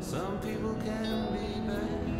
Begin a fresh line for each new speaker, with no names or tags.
Some people can be bad.